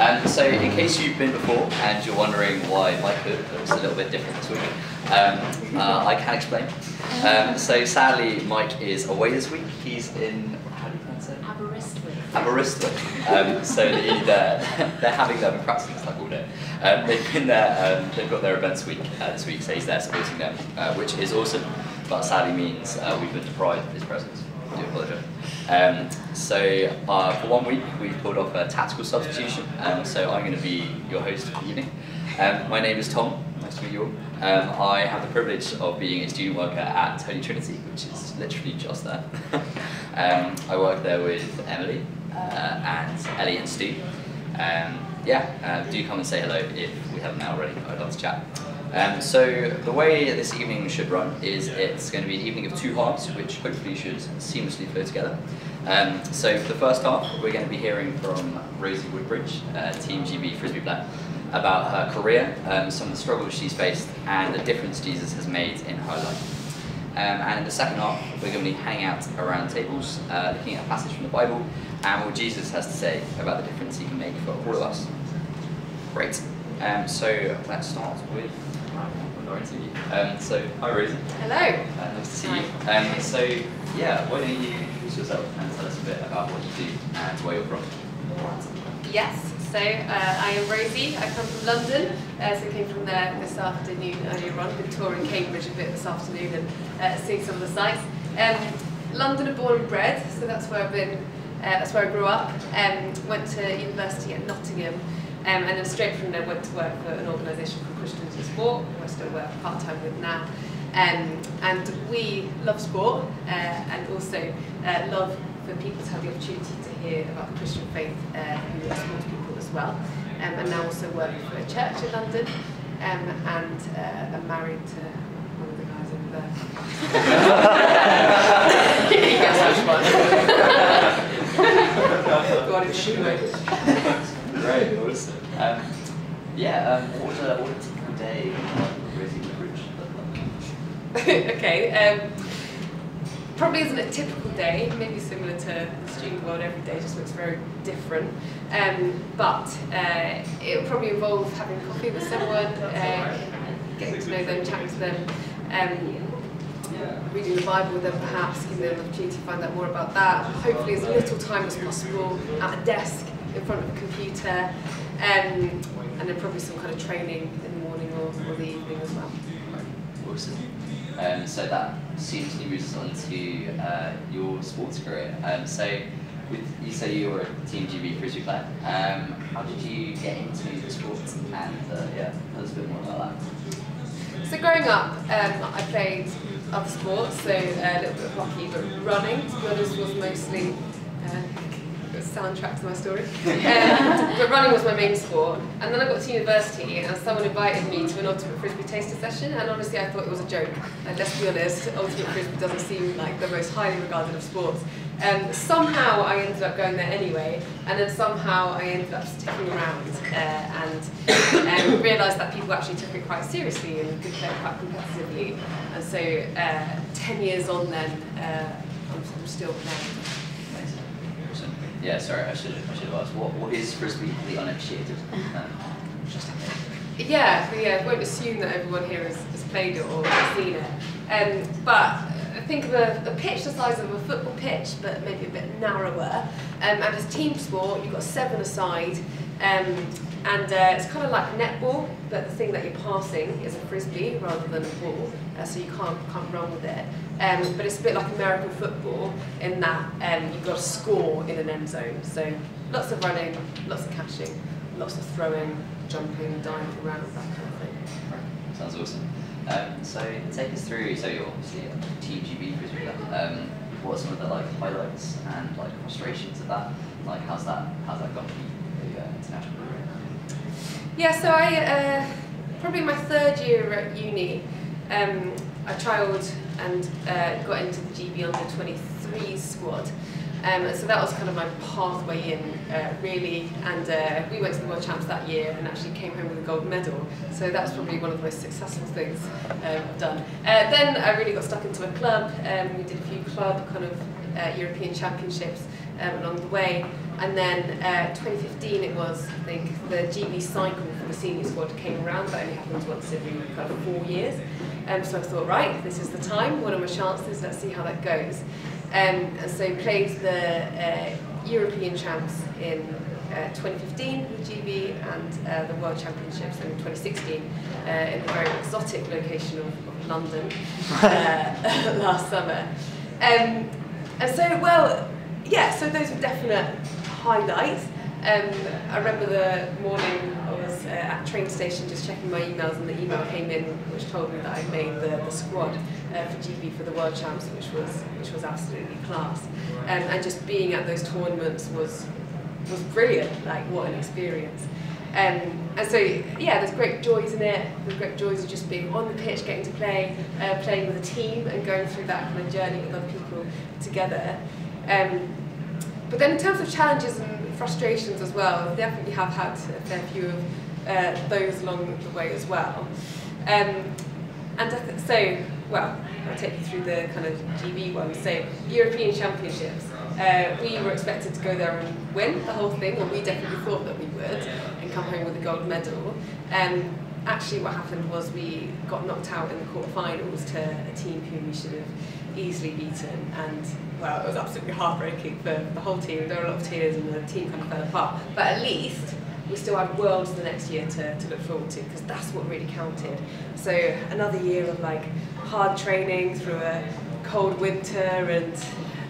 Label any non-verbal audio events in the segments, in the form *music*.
Um, so in case you've been before and you're wondering why my hood looks a little bit different this week, um, uh, I can explain. Um, so sadly, Mike is away this week. He's in, how do you pronounce it? Aberystwyth. Aberystwyth. Um, so they, they're, *laughs* they're having their this like all day. Um, they've been there, um, they've got their events week uh, this week, so he's there supporting them, uh, which is awesome, but sadly means uh, we've been deprived of his presence. I do apologise. Um, so uh, for one week we've pulled off a tactical substitution, um, so I'm going to be your host for the evening. Um, my name is Tom, nice to meet you all. Um, I have the privilege of being a student worker at Holy Trinity, which is literally just there. *laughs* um, I work there with Emily uh, and Ellie and Stu. Um, yeah, uh, do come and say hello if we haven't already. I'd love to chat. Um, so the way this evening should run is it's going to be an evening of two halves, which hopefully should seamlessly flow together. Um, so for the first half, we're going to be hearing from Rosie Woodbridge, uh, Team GB Frisbee player, about her career, um, some of the struggles she's faced, and the difference Jesus has made in her life. Um, and in the second half, we're going to be hanging out around tables, uh, looking at a passage from the Bible, and what Jesus has to say about the difference he can make for all of us. Great. Um, so let's start with our interview. Um, so, hi Rosie. Hello. Uh, nice to see you. Um, so, yeah, why don't you introduce yourself and tell us a bit about what you do and where you're from? Yes, so uh, I am Rosie. I come from London, uh, so I came from there this afternoon earlier on. Been touring Cambridge a bit this afternoon and uh, seeing some of the sights. Um, London born and bred, so that's where I've been. Uh, that's where I grew up. Um, went to university at Nottingham, um, and then straight from there went to work for an organisation called Christians in Sport, who I still work part time with now. Um, and we love sport uh, and also uh, love for people to have the opportunity to hear about the Christian faith uh, are sports people as well. Um, and now also work for a church in London um, and uh, am married to one of the guys over there. you guess which one. Go on and. Great, awesome. Um, yeah, um, what, a, what a typical day on Rosie like? *laughs* okay. Um, probably isn't a typical day, maybe similar to the student world, every day just looks very different. Um, but uh, it'll probably involve having coffee with *laughs* someone, uh, getting to know them, chatting to them, um, reading the Bible with them perhaps, giving them an opportunity to find out more about that. Hopefully as little time as possible at a desk in front of a computer, um, and then probably some kind of training in the morning or, or the evening as well. Awesome. Um, so that seamlessly moves on to uh, your sports career. Um, so with, you say you were a Team GB Frisbee player. Um, how did you get into the sport? And uh, yeah, tell us a bit more about that. So growing up, um, I played other sports, so uh, a little bit of hockey, but running, to be honest, was mostly uh, soundtrack to my story. Um, but running was my main sport. And then I got to university and someone invited me to an Ultimate Frisbee taster session and honestly I thought it was a joke. And let's be honest, Ultimate Frisbee doesn't seem like the most highly regarded of sports. Um, somehow I ended up going there anyway, and then somehow I ended up sticking around uh, and um, realised that people actually took it quite seriously and could play quite competitively. And so, uh, 10 years on then, uh, I'm, I'm still playing. Awesome. Yeah, sorry, I should I should have asked. What what is frisbee for the uninitiated? *laughs* Um, just in case. Yeah, but yeah, I won't assume that everyone here has, has played it or seen it. Um, but think of a, a pitch the size of a football pitch, but maybe a bit narrower. Um, and as team sport, you've got seven aside. Um, and uh, it's kind of like netball, but the thing that you're passing is a frisbee rather than a ball, uh, so you can't, can't run with it. Um, but it's a bit like American football in that um, you've got to score in an end zone. So lots of running, lots of catching, lots of throwing, jumping, diving around, that kind of thing. Right. Sounds awesome. Um, so take us through. So you're obviously a Team GB frisbee. Um, what are some of the like highlights and like frustrations of that? Like how's that how's that gone for you, the uh, international career? Yeah, so I uh, probably my third year at uni, um, I trialled and uh, got into the GB under 23 squad. Um, so that was kind of my pathway in, uh, really. And uh, we went to the World Champs that year and actually came home with a gold medal. So that's probably one of the most successful things um, I've done. Uh, then I really got stuck into a club. Um, we did a few club kind of uh, European championships um, along the way. and then uh, 2015 it was, I think, the GB cycle the senior squad came around. That only happens once every kind of four years. Um, so I thought, right, this is the time. What are my chances? Let's see how that goes. Um, and so played the uh, European champs in uh, 2015 with GB and uh, the World Championships in 2016 uh, in the very exotic location of, of London *laughs* uh, *laughs* last summer. Um, and so, well, yeah, so those were definite highlights. Um, I remember the morning at train station just checking my emails and the email came in which told me that I'd made the, the squad uh, for GB for the World Champs, which was which was absolutely class. Um, and just being at those tournaments was was brilliant. Like what an experience. Um, and so yeah, there's great joys in it. There's great joys of just being on the pitch, getting to play, uh, playing with a team, and going through that kind of journey with other people together. Um, but then in terms of challenges and frustrations as well, definitely have had a fair few of uh, those along the way as well. Um, and so, well, I'll take you through the kind of GB ones. So, European Championships. Uh, we were expected to go there and win the whole thing, or we definitely thought that we would, and come home with a gold medal. Um, actually, what happened was we got knocked out in the quarterfinals to a team whom we should have easily beaten, and well, it was absolutely heartbreaking for the whole team. There were a lot of tears, and the team kind of fell apart. But at least we still had Worlds the next year to, to look forward to because that's what really counted. So another year of like hard training through a cold winter and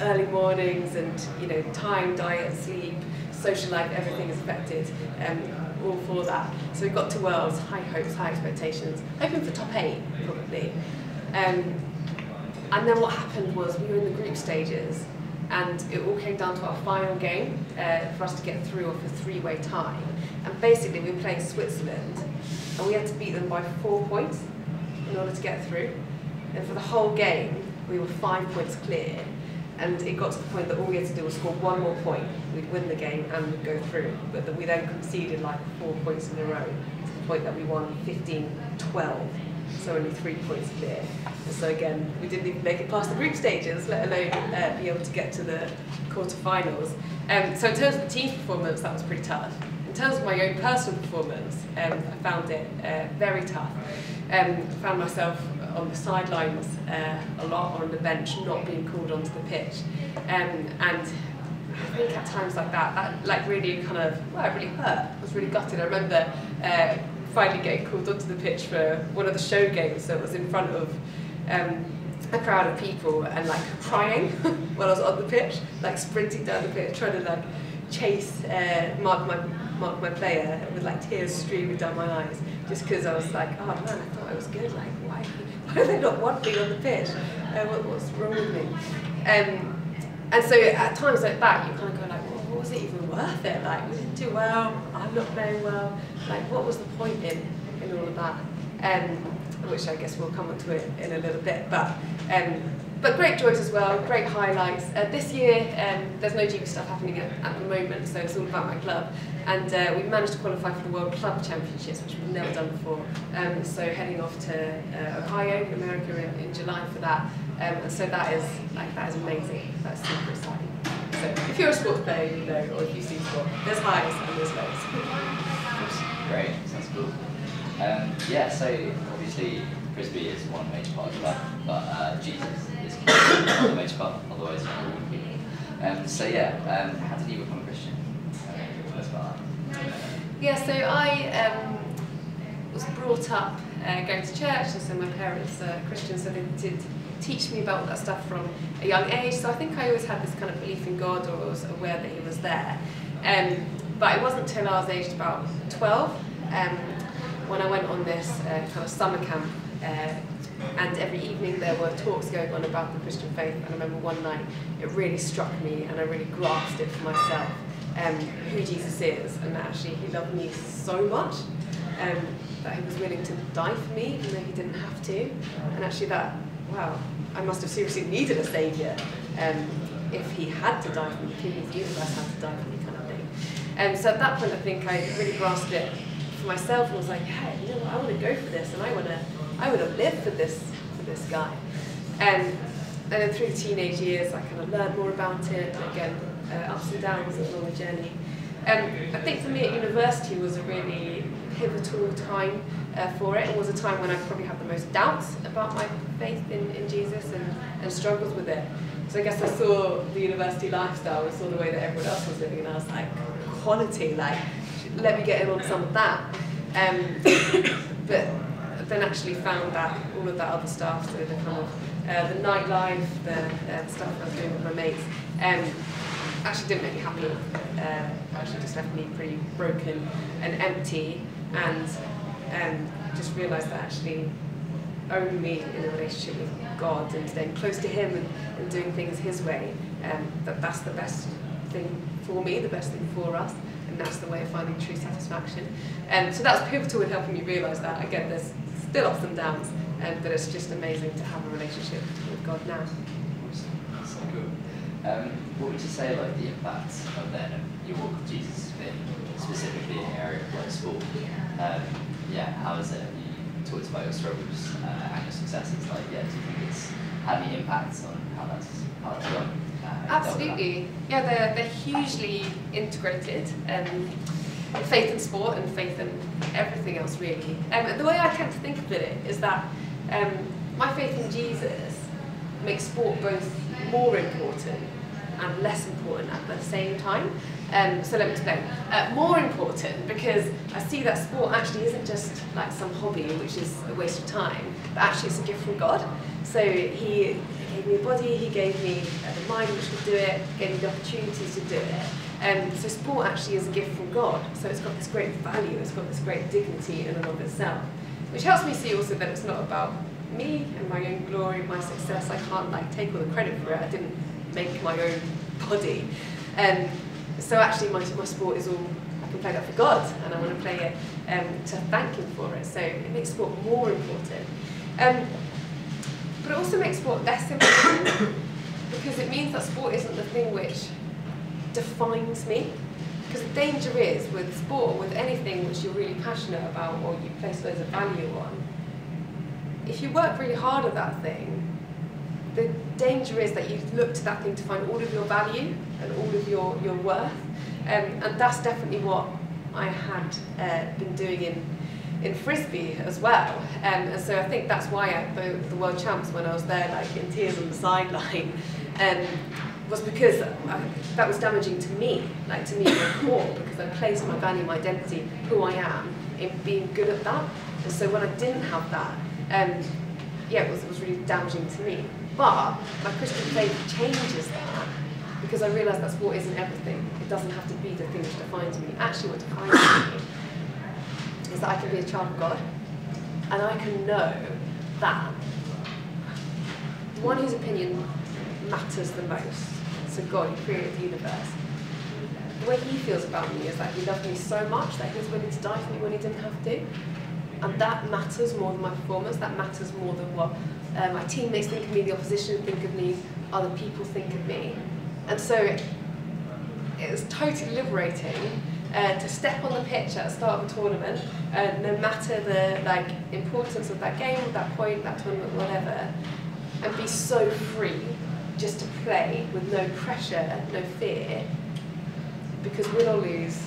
early mornings and you know time, diet, sleep, social life, everything is affected. Um, all for that. So we got to Worlds, high hopes, high expectations, hoping for top eight probably. Um, and then what happened was we were in the group stages and it all came down to our final game uh, for us to get through off a three-way tie. And basically we were playing Switzerland and we had to beat them by four points in order to get through. And for the whole game, we were five points clear. And it got to the point that all we had to do was score one more point. We'd win the game and we'd go through. But that we then conceded like four points in a row to the point that we won 15-12 so only three points clear. And so again, we didn't even make it past the group stages, let alone uh, be able to get to the quarterfinals. Um, so in terms of the team's performance, that was pretty tough. In terms of my own personal performance, um, I found it uh, very tough. Um, found myself on the sidelines uh, a lot on the bench, not being called onto the pitch. Um, and I think at times like that, that like really kind of, well, it really hurt. I was really gutted. I remember uh, finally getting called onto the pitch for one of the show games that was in front of um, a crowd of people and like crying *laughs* while I was on the pitch, like sprinting down the pitch, trying to like chase uh, mark my mark my player with like tears streaming down my eyes, just because I was like, oh man, I thought I was good. Like, why, why do they not want me on the pitch? Uh, what, what's wrong with me? Um, and so at times like that, you kind of go like, was it even worth it? Like, we didn't do well. I'm not playing well. Like, what was the point in in all of that? Um, which I guess we'll come onto it in a little bit. But um, but great joys as well, great highlights. Uh, this year, um, there's no GB stuff happening at, at, the moment, so it's all about my club. And uh, we managed to qualify for the World Club Championships, which we've never done before. Um, so heading off to uh, Ohio, America, in, in July for that. Um, and so that is like that is amazing. That's super exciting. So if you're a sports player, you know, or if you see sport, there's highs and there's lows. Great, sounds cool. Um, yeah, so obviously Frisbee is one major part of that, but uh, Jesus is another major part, otherwise it wouldn't be. Um, so yeah, um, how did you become a Christian? Yeah, so I um, was brought up uh, going to church, and so my parents are Christians, so they did teach me about that stuff from a young age. So I think I always had this kind of belief in God, or was aware that He was there. Um, but it wasn't until I was aged about 12 um, when I went on this uh, kind of summer camp uh, and every evening there were talks going on about the Christian faith and I remember one night it really struck me and I really grasped it for myself um, who Jesus is and that actually he loved me so much um, that he was willing to die for me even though he didn't have to and actually that wow I must have seriously needed a saviour um, if he had to die for me, if the universe had to die for me kind of thing. And um, so at that point I think I really grasped it for myself and was like, yeah, you know what, I want to go for this and I want to I would have lived for this for this guy. Um, and then through the teenage years, I kind of learned more about it. Again, uh, ups and downs along the journey. Um, I think for me at university was a really pivotal time uh, for it. It was a time when I probably had the most doubts about my faith in, in Jesus and, and struggles with it. So I guess I saw the university lifestyle, I saw the way that everyone else was living, and I was like, quality, like, let me get in on some of that. Um, *coughs* but then actually found that all of that other stuff, so the kind of uh, the nightlife, the, uh, stuff I was doing with my mates, um, actually didn't make me happy. Uh, actually just left me pretty broken and empty, and um, just realised that actually only in a relationship with God and staying close to Him and, and doing things His way, um, that that's the best thing for me, the best thing for us, and that's the way of finding true satisfaction. And um, so that's pivotal in helping me realise that. Again, there's still ups and downs, um, but it's just amazing to have a relationship with God now. So cool. Um, what would you say like the impact of then your walk with Jesus has been specifically in the area of like sport? Um, yeah, how is it? Talked about your struggles uh, and your successes. Like, yeah, do you think it's had any impact on how that's how that's gone? Uh, Absolutely. Yeah, they're, they're hugely integrated. Um, faith in sport and faith in everything else, really. Um, the way I tend to think of it is that um, my faith in Jesus makes sport both more important and less important at the same time. Um, so let me explain. Uh, more important because I see that sport actually isn't just like some hobby which is a waste of time, but actually it's a gift from God. So he gave me a body, he gave me the mind which could do it, gave me the opportunities to do it. Um, so sport actually is a gift from God. So it's got this great value, it's got this great dignity in and of itself. Which helps me see also that it's not about me and my own glory, my success. I can't like take all the credit for it. I didn't make my own body. Um, so actually my, my sport is all, I can play that for God and I want to play it um, to thank Him for it. So it makes sport more important. Um, but it also makes sport less important *coughs* because it means that sport isn't the thing which defines me. Because the danger is with sport, with anything which you're really passionate about or you place loads of value on, if you work really hard at that thing, the danger is that you look to that thing to find all of your value and all of your, your worth. Um, and that's definitely what I had uh, been doing in, in Frisbee as well. Um, and so I think that's why at the, the World Champs, when I was there like in tears on the sideline, um, was because I, that was damaging to me, like to me my core, because I placed my value, my identity, who I am, in being good at that. And so when I didn't have that, um, yeah, it was, it was really damaging to me. But my Christian faith changes that because I realise that sport isn't everything. It doesn't have to be the thing which defines me. Actually, what defines me is that I can be a child of God and I can know that one whose opinion matters the most, so God who created the universe, the way he feels about me is that he loved me so much that he was willing to die for me when he didn't have to. And that matters more than my performance, that matters more than what uh, my teammates think of me, the opposition think of me, other people think of me. And so it, it was totally liberating uh, to step on the pitch at the start of a tournament, uh, no matter the like importance of that game, that point, that tournament, whatever, and be so free just to play with no pressure, no fear, because win or lose,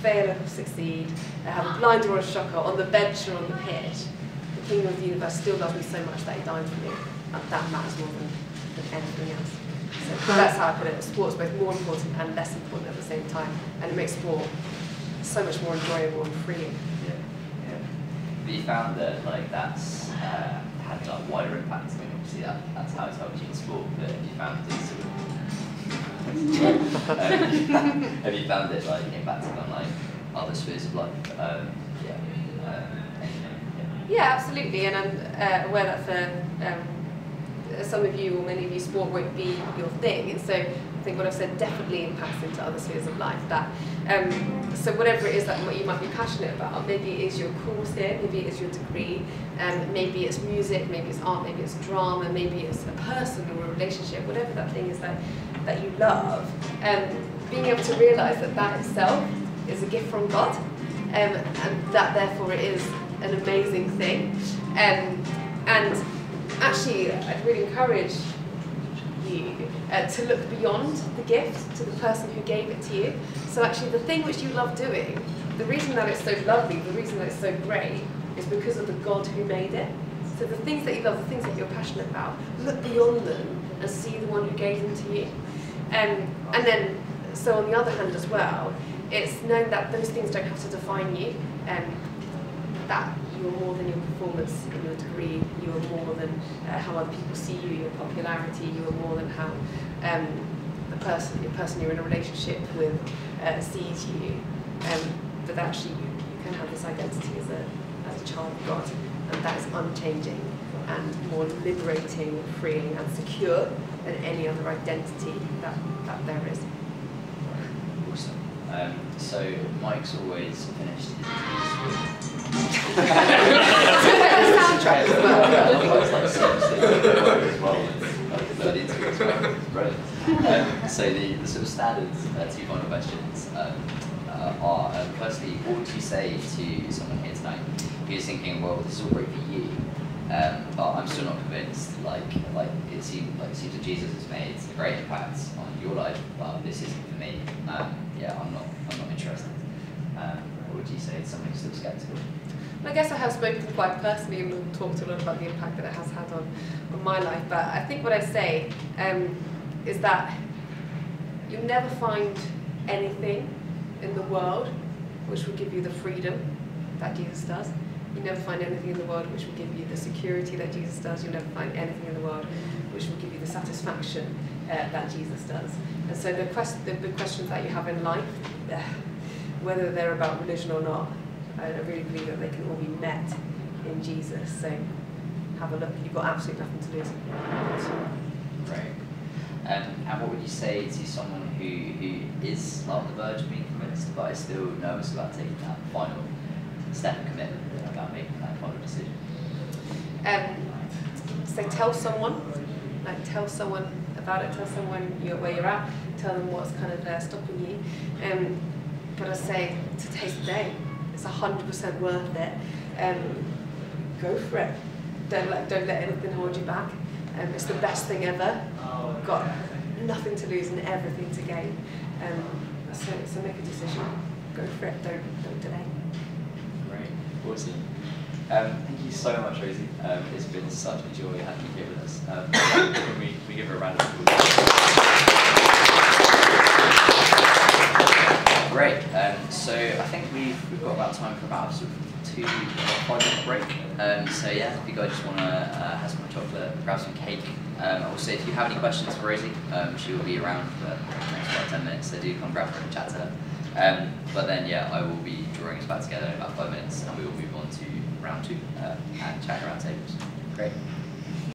fail or succeed, have a blinder or a shocker on the bench or on the pitch, Kingdom of the Universe still loves me so much that he died for me. That matters more than, than anything else. So that's how I put it. Sport's both more important and less important at the same time, and it makes sport so much more enjoyable and freeing. Yeah, yeah. But you found that like that's uh, had like wider impact. I mean, obviously that, that's how it's helped you in sport, but you found it sort of *laughs* um, *laughs* have you found it like impacting on like other spheres of life? Um, yeah. Um, yeah. Absolutely, and I'm uh, aware that for um, some of you or many of you, sport won't be your thing, and so I think what I've said definitely impacts into other spheres of life. That um, so whatever it is that what you might be passionate about, maybe it is your course here, maybe it is your degree, um, maybe it's music, maybe it's art, maybe it's drama, maybe it's a person or a relationship, whatever that thing is that that you love. Um, being able to realise that that itself is a gift from God, um, and that therefore it is an amazing thing. Um, and actually, I'd really encourage you uh, to look beyond the gift to the person who gave it to you. So actually, the thing which you love doing, the reason that it's so lovely, the reason that it's so great, is because of the God who made it. So the things that you love, the things that you're passionate about, look beyond them and see the one who gave them to you. Um, and then, so on the other hand as well, it's knowing that those things don't have to define you. Um, that you are more than your performance in your degree, you are more than uh, how other people see you, your popularity, you are more than how um, the person, the person you're in a relationship with uh, sees you. Um, but actually you, you can have this identity as a, as a child of God, and that is unchanging and more liberating, freeing and secure than any other identity that, that there is. Awesome. Um, so Mike's always finished his so the, the sort of standards uh, two final questions um, uh, are, um, firstly, what would you say to someone here tonight who's thinking, well, this is all great for you, um, but I'm still not convinced. Like, like it seems like it seems that Jesus has made a great impact on your life, but this isn't for me. Um, yeah, I'm not, I'm not interested. Um, would you say someone who's still skeptical? I guess I have spoken quite personally and talked a lot about the impact that it has had on, on my life. But I think what I say um, is that you'll never find anything in the world which will give you the freedom that Jesus does. You never find anything in the world which will give you the security that Jesus does. You'll never find anything in the world which will give you the satisfaction uh, that Jesus does. And so the, quest- the big questions that you have in life, whether they're about religion or not, I really believe that they can all be met in Jesus. So have a look. You've got absolutely nothing to lose. Great. Um, and what would you say to someone who, who is on the verge of being convinced but is still nervous about taking that final step of commitment about making that final decision? Um, so tell someone, like tell someone about it. Tell someone you're, where you're at. Tell them what's kind of uh, stopping you. Um, but I say to taste the day. It's hundred percent worth it. Um, go for it. Don't let don't let anything hold you back. Um, it's the best thing ever. Got nothing to lose and everything to gain. Um, so so make a decision. Go for it. Don't don't delay. Great. Awesome. Um, thank you so much, Rosie. Um, it's been such a joy having you here with us. Um, *coughs* we, we give her a round of applause? Great. Um, so I think we've, we've got about time for about sort of two, five minute break. Um, so yeah, if you guys just want to uh, have some chocolate, grab some cake. Um, also, if you have any questions for Rosie, um, she will be around for the next about 10 minutes, so do come grab her and chat to her. Um, but then, yeah, I will be drawing us back together in about five minutes, and we will move on to round two uh, and chat around tables. Great.